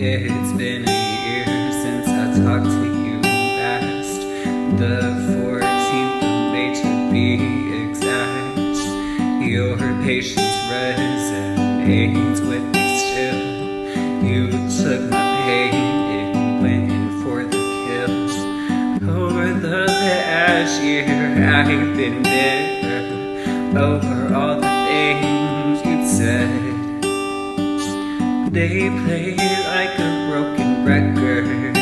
It's been a year since I talked to you last. The 14th of May to be exact. Your patience resonates with me still. You took my pain, and went for the kill Over the past year I've been bitter Over all the things They play like a broken record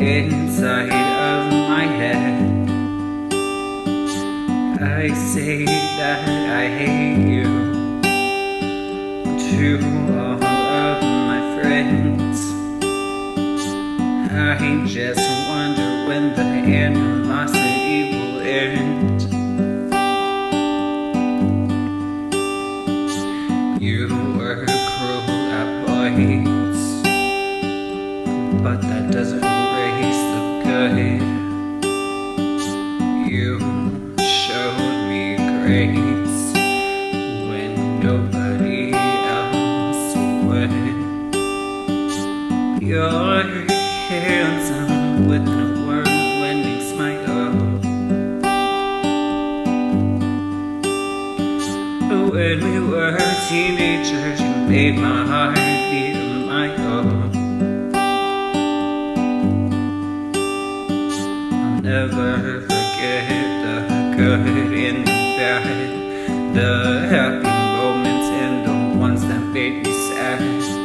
inside of my head. I say that I hate you to all of my friends. I just wonder when the animosity will end. But that doesn't erase the good. You showed me grace when nobody else would. You're handsome with smile. When we were teenagers, you made my heart beat a. Uh. I'll never forget the good and the bad, the happy moments and the ones that made me sad.